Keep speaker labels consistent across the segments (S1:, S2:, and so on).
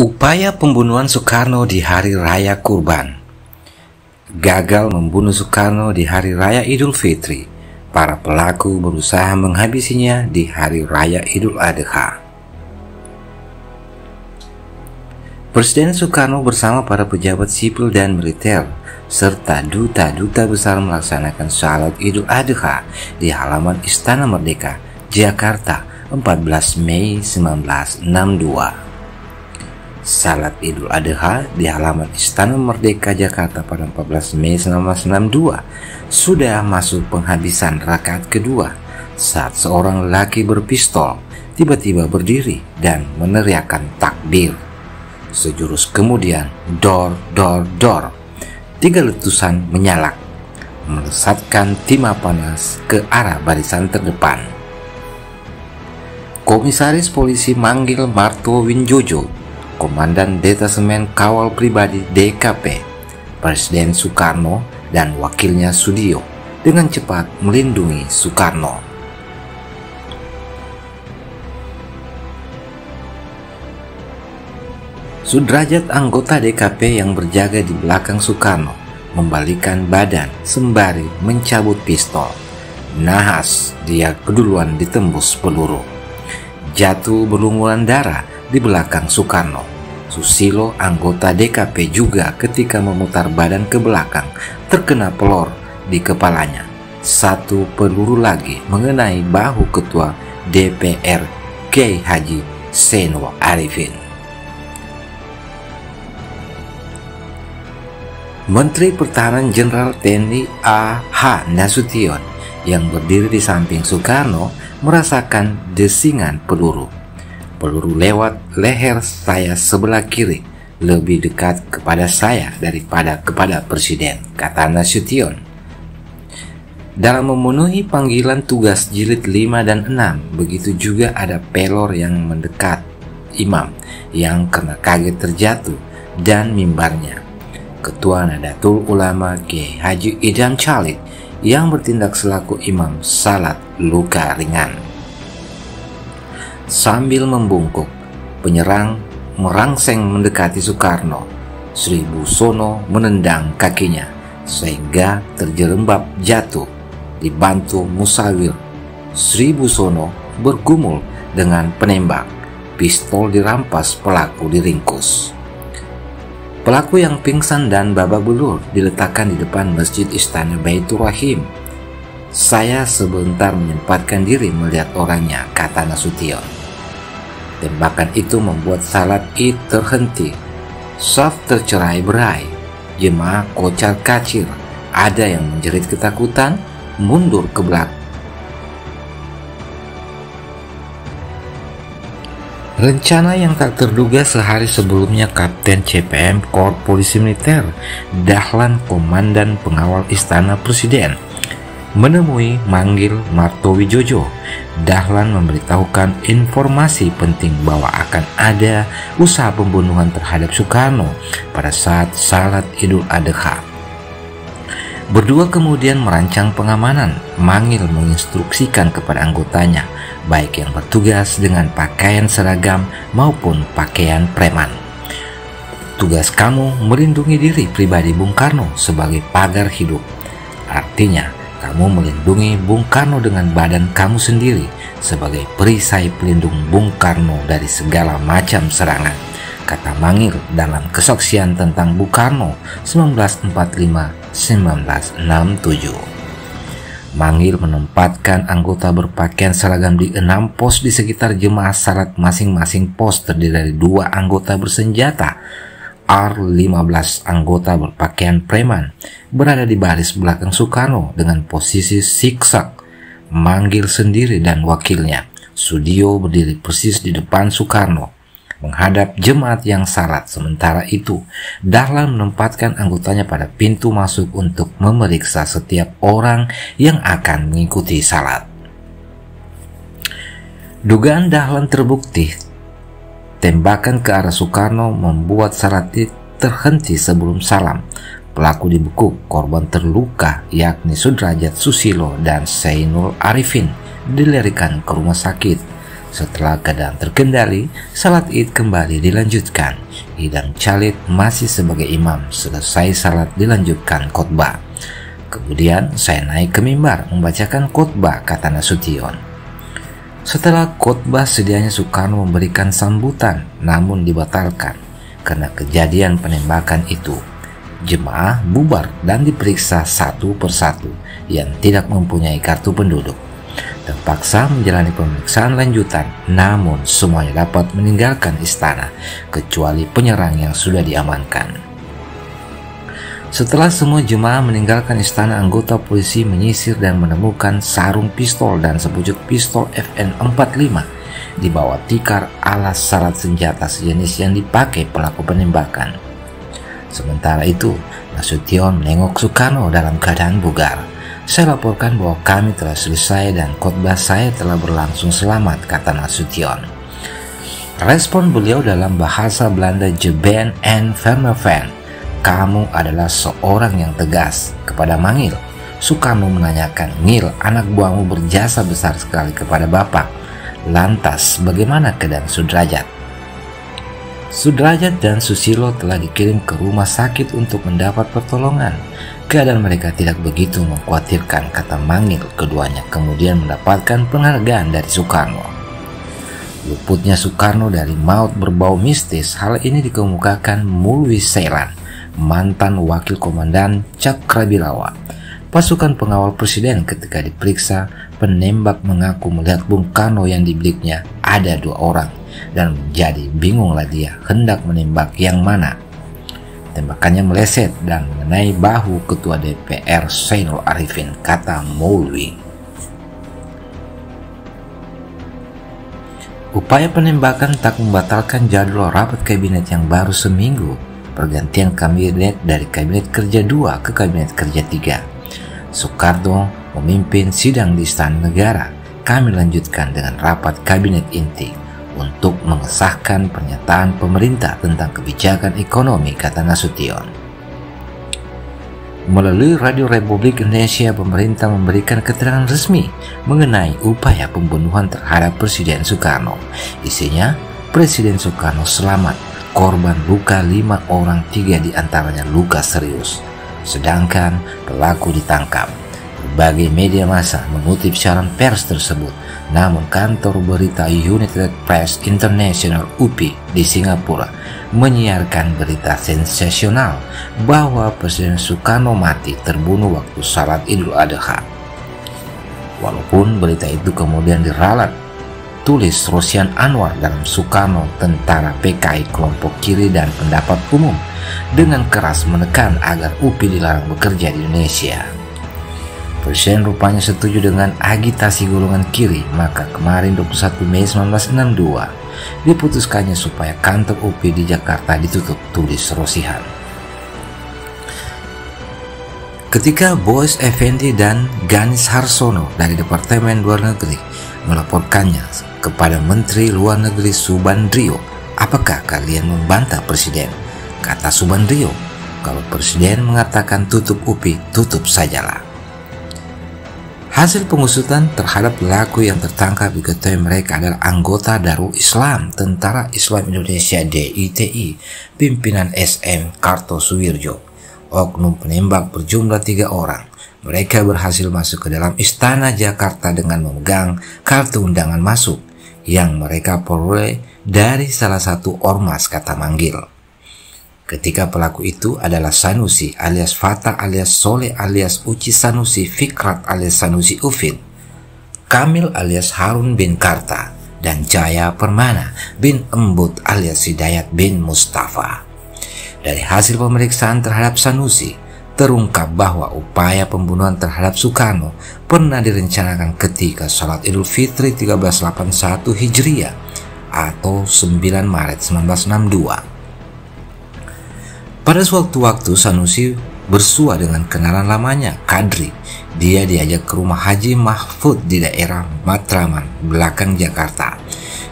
S1: Upaya pembunuhan Soekarno di Hari Raya Kurban. Gagal membunuh Soekarno di Hari Raya Idul Fitri. Para pelaku berusaha menghabisinya di Hari Raya Idul Adha. Presiden Soekarno bersama para pejabat sipil dan militer serta duta-duta besar melaksanakan salat Idul Adha di halaman Istana Merdeka, Jakarta, 14 Mei 1962. Salat Idul Adha di halaman Istana Merdeka Jakarta pada 14 Mei 1962 sudah masuk penghabisan rakaat kedua saat seorang lelaki berpistol tiba-tiba berdiri dan meneriakkan takbir. Sejurus kemudian, dor, dor, dor, tiga letusan menyalak, melesatkan timah panas ke arah barisan terdepan. Komisaris polisi manggil Marto Winjojo, Komandan Detasemen Kawal Pribadi DKP, Presiden Soekarno, dan wakilnya Sudio dengan cepat melindungi Soekarno. Sudrajat anggota DKP yang berjaga di belakang Soekarno membalikan badan sembari mencabut pistol. Nahas, dia keduluan ditembus peluru. Jatuh berlumuran darah di belakang Soekarno. Susilo, anggota DKP juga ketika memutar badan ke belakang, terkena pelor di kepalanya. Satu peluru lagi mengenai bahu ketua DPR K. Haji Senwa Arifin. Menteri Pertahanan Jenderal TNI A.H. Nasution yang berdiri di samping Soekarno merasakan desingan peluru. Peluru lewat leher saya sebelah kiri lebih dekat kepada saya daripada kepada Presiden, kata Nasution. Dalam memenuhi panggilan tugas jilid 5 dan 6, begitu juga ada pelor yang mendekat imam yang karena kaget terjatuh dan mimbarnya Ketua Nadatul Ulama Kiai Haji Idam Chalid yang bertindak selaku imam salat luka ringan. Sambil membungkuk, penyerang merangseng mendekati Soekarno. Sri Busono menendang kakinya sehingga terjerembab jatuh dibantu Musawir. Sri Busono bergumul dengan penembak. Pistol dirampas pelaku diringkus. Pelaku yang pingsan dan babak belur diletakkan di depan Masjid Istana Baitur Rahim. Saya sebentar menyempatkan diri melihat orangnya, kata Nasution. Tembakan itu membuat salat id terhenti. Saf tercerai berai. Jemaah kocar kacir. Ada yang menjerit ketakutan, mundur ke belakang Rencana yang tak terduga sehari sebelumnya Kapten CPM Korps Polisi Militer Dahlan Komandan Pengawal Istana Presiden menemui manggil Marto Wijojo. Dahlan memberitahukan informasi penting bahwa akan ada usaha pembunuhan terhadap Soekarno pada saat salat Idul Adha. Berdua kemudian merancang pengamanan. Mangil menginstruksikan kepada anggotanya baik yang bertugas dengan pakaian seragam maupun pakaian preman. Tugas kamu melindungi diri pribadi Bung Karno sebagai pagar hidup. Artinya, kamu melindungi Bung Karno dengan badan kamu sendiri sebagai perisai pelindung Bung Karno dari segala macam serangan, kata Mangir dalam kesaksian tentang Bung Karno 1945-1967. Mangil menempatkan anggota berpakaian seragam di enam pos di sekitar jemaah salat masing-masing pos terdiri dari dua anggota bersenjata. R15 anggota berpakaian preman berada di baris belakang Soekarno dengan posisi siksak. Manggil sendiri dan wakilnya. Sudio berdiri persis di depan Soekarno menghadap jemaat yang salat. Sementara itu, Dahlan menempatkan anggotanya pada pintu masuk untuk memeriksa setiap orang yang akan mengikuti salat. Dugaan Dahlan terbukti. Tembakan ke arah Soekarno membuat salat terhenti sebelum salam. Pelaku dibekuk, korban terluka yakni Sudrajat Susilo dan Seinul Arifin dilarikan ke rumah sakit Setelah keadaan terkendali, salat id kembali dilanjutkan. Idam Khalid masih sebagai imam. Selesai salat dilanjutkan khotbah. Kemudian saya naik ke mimbar membacakan khotbah kata Nasution. Setelah khotbah sedianya Soekarno memberikan sambutan namun dibatalkan karena kejadian penembakan itu. Jemaah bubar dan diperiksa satu persatu yang tidak mempunyai kartu penduduk terpaksa menjalani pemeriksaan lanjutan, namun semuanya dapat meninggalkan istana, kecuali penyerang yang sudah diamankan. Setelah semua jemaah meninggalkan istana, anggota polisi menyisir dan menemukan sarung pistol dan sepucuk pistol FN-45 di bawah tikar alas syarat senjata sejenis yang dipakai pelaku penembakan. Sementara itu, Nasution menengok Soekarno dalam keadaan bugar. Saya laporkan bahwa kami telah selesai dan khotbah saya telah berlangsung selamat, kata Nasution. Respon beliau dalam bahasa Belanda Jeben en Vermeven, kamu adalah seorang yang tegas kepada Mangil. Soekarno menanyakan, Ngil, anak buahmu berjasa besar sekali kepada bapak. Lantas, bagaimana keadaan Sudrajat? Sudrajat dan Susilo telah dikirim ke rumah sakit untuk mendapat pertolongan. Keadaan mereka tidak begitu mengkhawatirkan, kata Mangil. Keduanya kemudian mendapatkan penghargaan dari Soekarno. Luputnya Soekarno dari maut berbau mistis, hal ini dikemukakan Mulwi Seilan, mantan wakil komandan Cakrabilawa. Pasukan pengawal presiden ketika diperiksa, penembak mengaku melihat Bung Karno yang dibiliknya ada dua orang dan menjadi bingunglah dia hendak menembak yang mana. Tembakannya meleset dan mengenai bahu ketua DPR Zainul Arifin, kata Moulwi. Upaya penembakan tak membatalkan jadwal rapat kabinet yang baru seminggu. Pergantian kabinet dari kabinet kerja 2 ke kabinet kerja 3. Soekarno memimpin sidang di Istana Negara. Kami lanjutkan dengan rapat kabinet inti untuk mengesahkan pernyataan pemerintah tentang kebijakan ekonomi, kata Nasution. Melalui Radio Republik Indonesia, pemerintah memberikan keterangan resmi mengenai upaya pembunuhan terhadap Presiden Soekarno. Isinya, Presiden Soekarno selamat, korban luka lima orang, tiga di antaranya luka serius. Sedangkan pelaku ditangkap. Berbagai media massa mengutip siaran pers tersebut namun kantor berita United Press International UPI di Singapura menyiarkan berita sensasional bahwa Presiden Soekarno mati terbunuh waktu salat Idul Adha. Walaupun berita itu kemudian diralat, tulis Rosian Anwar dalam Soekarno tentara PKI kelompok kiri dan pendapat umum dengan keras menekan agar UPI dilarang bekerja di Indonesia. Presiden rupanya setuju dengan agitasi golongan kiri, maka kemarin 21 Mei 1962 diputuskannya supaya kantor UPI di Jakarta ditutup tulis Rosihan. Ketika Boys Effendi dan Ganis Harsono dari Departemen Luar Negeri melaporkannya kepada Menteri Luar Negeri Subandrio, apakah kalian membantah Presiden? Kata Subandrio, kalau Presiden mengatakan tutup UPI, tutup sajalah. Hasil pengusutan terhadap pelaku yang tertangkap diketahui mereka adalah anggota Darul Islam Tentara Islam Indonesia DITI pimpinan SM Kartosuwirjo. Oknum penembak berjumlah tiga orang. Mereka berhasil masuk ke dalam istana Jakarta dengan memegang kartu undangan masuk yang mereka peroleh dari salah satu ormas kata manggil ketika pelaku itu adalah Sanusi alias Fatah alias Soleh alias Uci Sanusi Fikrat alias Sanusi Ufin, Kamil alias Harun bin Karta, dan Jaya Permana bin Embut alias Hidayat bin Mustafa. Dari hasil pemeriksaan terhadap Sanusi, terungkap bahwa upaya pembunuhan terhadap Soekarno pernah direncanakan ketika sholat Idul Fitri 1381 Hijriah atau 9 Maret 1962 pada suatu waktu Sanusi bersua dengan kenalan lamanya, Kadri. Dia diajak ke rumah Haji Mahfud di daerah Matraman, belakang Jakarta.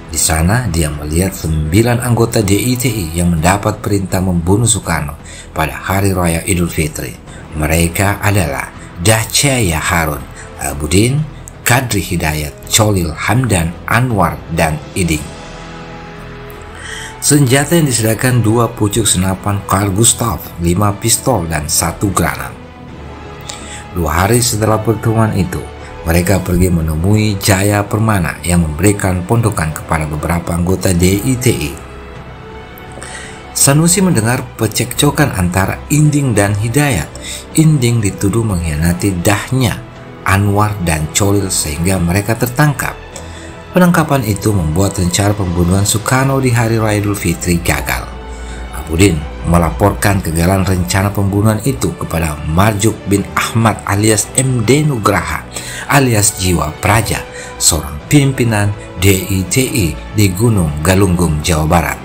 S1: Di sana dia melihat sembilan anggota DITI yang mendapat perintah membunuh Soekarno pada hari raya Idul Fitri. Mereka adalah Dahcaya Harun, Abudin, Kadri Hidayat, Cholil Hamdan, Anwar, dan Iding. Senjata yang disediakan dua pucuk senapan Carl Gustav, lima pistol, dan satu granat. Dua hari setelah pertemuan itu, mereka pergi menemui Jaya Permana yang memberikan pondokan kepada beberapa anggota DITI Sanusi mendengar pecekcokan antara Inding dan Hidayat. Inding dituduh mengkhianati dahnya Anwar dan Cholil sehingga mereka tertangkap. Penangkapan itu membuat rencana pembunuhan Soekarno di hari Raya Idul Fitri gagal. Abudin melaporkan kegagalan rencana pembunuhan itu kepada Marjuk bin Ahmad alias MD Nugraha alias Jiwa Praja, seorang pimpinan DITI di Gunung Galunggung, Jawa Barat.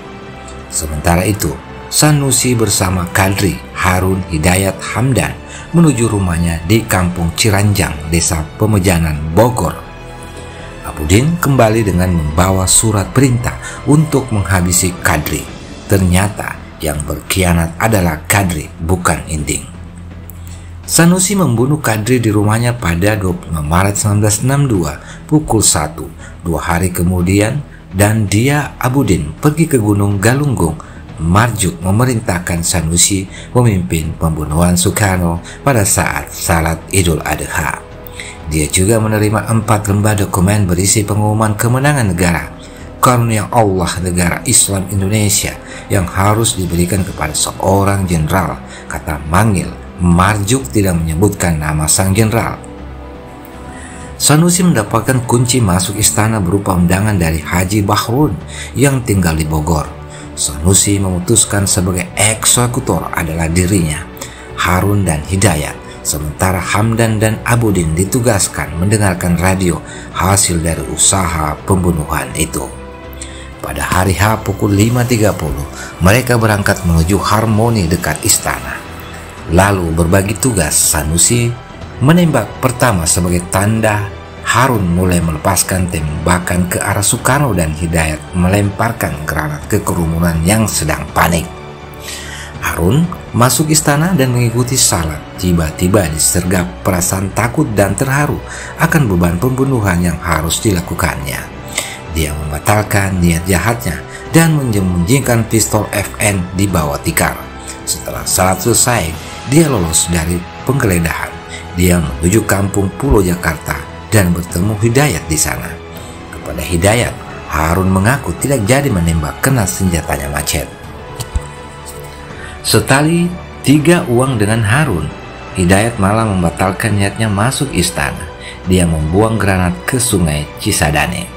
S1: Sementara itu, Sanusi bersama Kadri Harun Hidayat Hamdan menuju rumahnya di Kampung Ciranjang, Desa Pemejanan, Bogor. Abudin kembali dengan membawa surat perintah untuk menghabisi Kadri. Ternyata yang berkhianat adalah Kadri, bukan Inding. Sanusi membunuh Kadri di rumahnya pada 25 Maret 1962 pukul 1. Dua hari kemudian, dan dia Abudin pergi ke Gunung Galunggung Marjuk memerintahkan Sanusi memimpin pembunuhan Soekarno pada saat salat Idul Adha. Dia juga menerima empat lembar dokumen berisi pengumuman kemenangan negara karunia Allah negara Islam Indonesia yang harus diberikan kepada seorang jenderal, kata Mangil. Marjuk tidak menyebutkan nama sang jenderal. Sanusi mendapatkan kunci masuk istana berupa undangan dari Haji Bahrun yang tinggal di Bogor. Sanusi memutuskan sebagai eksekutor adalah dirinya, Harun dan Hidayat, sementara Hamdan dan Abudin ditugaskan mendengarkan radio hasil dari usaha pembunuhan itu. Pada hari H pukul 5.30, mereka berangkat menuju Harmoni dekat istana. Lalu berbagi tugas Sanusi menembak pertama sebagai tanda Harun mulai melepaskan tembakan ke arah Soekarno dan Hidayat melemparkan granat ke kerumunan yang sedang panik. Harun masuk istana dan mengikuti salat. Tiba-tiba disergap perasaan takut dan terharu akan beban pembunuhan yang harus dilakukannya. Dia membatalkan niat jahatnya dan menyembunyikan pistol FN di bawah tikar. Setelah salat selesai, dia lolos dari penggeledahan dia menuju kampung Pulau Jakarta dan bertemu Hidayat di sana. Kepada Hidayat, Harun mengaku tidak jadi menembak kena senjatanya macet. Setali tiga uang dengan Harun, Hidayat malah membatalkan niatnya masuk istana. Dia membuang granat ke sungai Cisadane.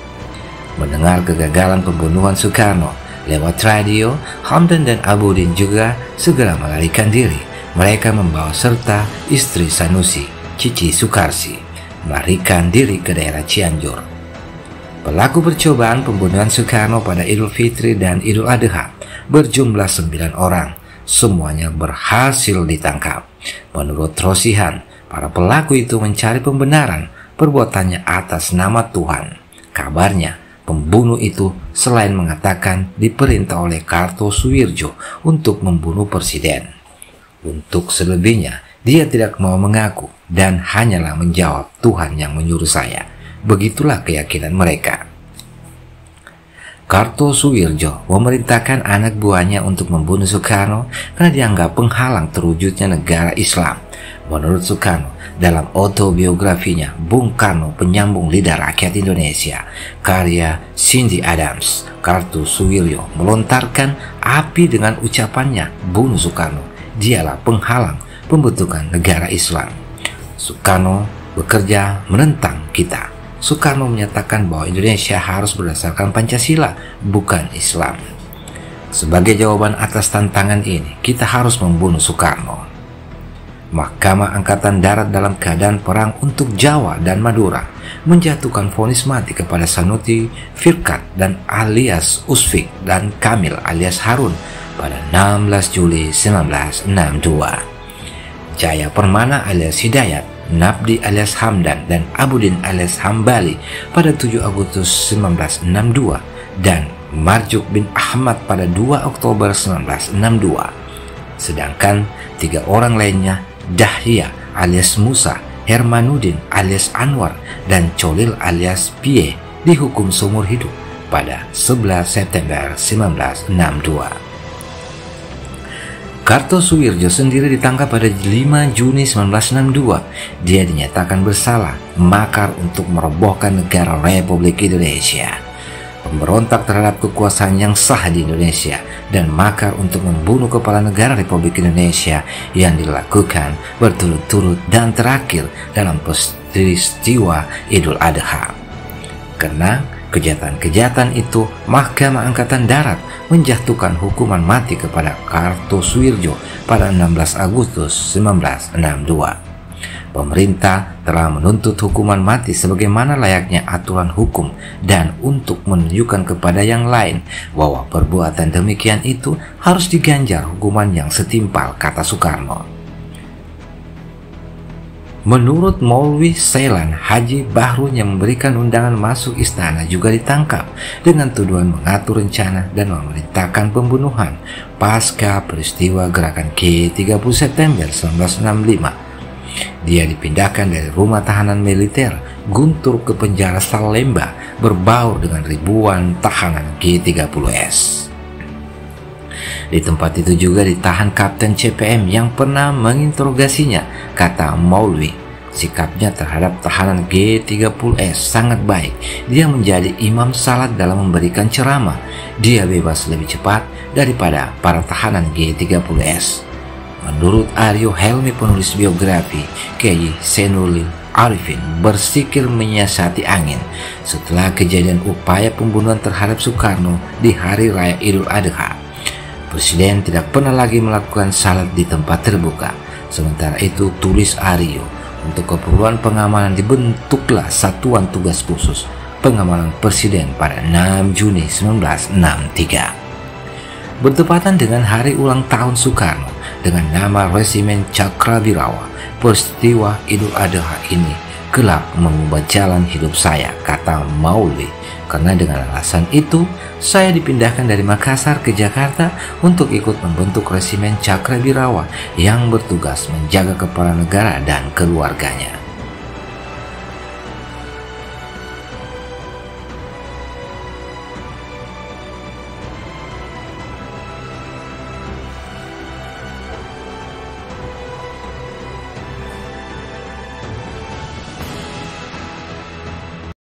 S1: Mendengar kegagalan pembunuhan Soekarno, lewat radio, Hamdan dan Abudin juga segera melarikan diri mereka membawa serta istri Sanusi, Cici Sukarsi, melarikan diri ke daerah Cianjur. Pelaku percobaan pembunuhan Soekarno pada Idul Fitri dan Idul Adha berjumlah sembilan orang. Semuanya berhasil ditangkap. Menurut Rosihan, para pelaku itu mencari pembenaran perbuatannya atas nama Tuhan. Kabarnya, pembunuh itu selain mengatakan diperintah oleh Karto Suwirjo untuk membunuh presiden. Untuk selebihnya, dia tidak mau mengaku dan hanyalah menjawab Tuhan yang menyuruh saya. Begitulah keyakinan mereka. Karto Suwirjo memerintahkan anak buahnya untuk membunuh Soekarno karena dianggap penghalang terwujudnya negara Islam. Menurut Soekarno, dalam autobiografinya Bung Karno penyambung lidah rakyat Indonesia, karya Cindy Adams, Karto Suwirjo melontarkan api dengan ucapannya bunuh Soekarno dialah penghalang pembentukan negara Islam. Soekarno bekerja menentang kita. Soekarno menyatakan bahwa Indonesia harus berdasarkan Pancasila, bukan Islam. Sebagai jawaban atas tantangan ini, kita harus membunuh Soekarno. Mahkamah Angkatan Darat dalam keadaan perang untuk Jawa dan Madura menjatuhkan vonis mati kepada Sanuti, Firkat, dan alias Usfik dan Kamil alias Harun pada 16 Juli 1962. Jaya Permana alias Hidayat, Nabdi alias Hamdan, dan Abudin alias Hambali pada 7 Agustus 1962 dan Marjuk bin Ahmad pada 2 Oktober 1962. Sedangkan tiga orang lainnya Dahya alias Musa, Hermanudin alias Anwar dan Colil alias Pie dihukum seumur hidup pada 11 September 1962. Kartosuwirjo sendiri ditangkap pada 5 Juni 1962. Dia dinyatakan bersalah makar untuk merobohkan negara Republik Indonesia. Pemberontak terhadap kekuasaan yang sah di Indonesia dan makar untuk membunuh kepala negara Republik Indonesia yang dilakukan berturut-turut dan terakhir dalam peristiwa Idul Adha. Karena kejahatan-kejahatan itu, Mahkamah Angkatan Darat menjatuhkan hukuman mati kepada Kartosuwirjo pada 16 Agustus 1962. Pemerintah telah menuntut hukuman mati sebagaimana layaknya aturan hukum dan untuk menunjukkan kepada yang lain bahwa perbuatan demikian itu harus diganjar hukuman yang setimpal, kata Soekarno. Menurut Maulwi Seilan, Haji Bahrun yang memberikan undangan masuk istana juga ditangkap dengan tuduhan mengatur rencana dan memerintahkan pembunuhan pasca peristiwa gerakan K30 September 1965. Dia dipindahkan dari rumah tahanan militer Guntur ke penjara Salemba berbaur dengan ribuan tahanan G30S. Di tempat itu juga ditahan Kapten CPM yang pernah menginterogasinya, kata Maulwi. Sikapnya terhadap tahanan G30S sangat baik. Dia menjadi imam salat dalam memberikan ceramah. Dia bebas lebih cepat daripada para tahanan G30S. Menurut Aryo Helmi penulis biografi, Kiai Senuli Arifin bersikir menyiasati angin setelah kejadian upaya pembunuhan terhadap Soekarno di hari raya Idul Adha. Presiden tidak pernah lagi melakukan salat di tempat terbuka. Sementara itu tulis Aryo, untuk keperluan pengamanan dibentuklah Satuan Tugas Khusus Pengamanan Presiden pada 6 Juni 1963. Bertepatan dengan hari ulang tahun Soekarno dengan nama Resimen Cakrawirawa, peristiwa Idul Adha ini gelap mengubah jalan hidup saya, kata Mauli karena dengan alasan itu, saya dipindahkan dari Makassar ke Jakarta untuk ikut membentuk resimen Cakra Birawa yang bertugas menjaga kepala negara dan keluarganya.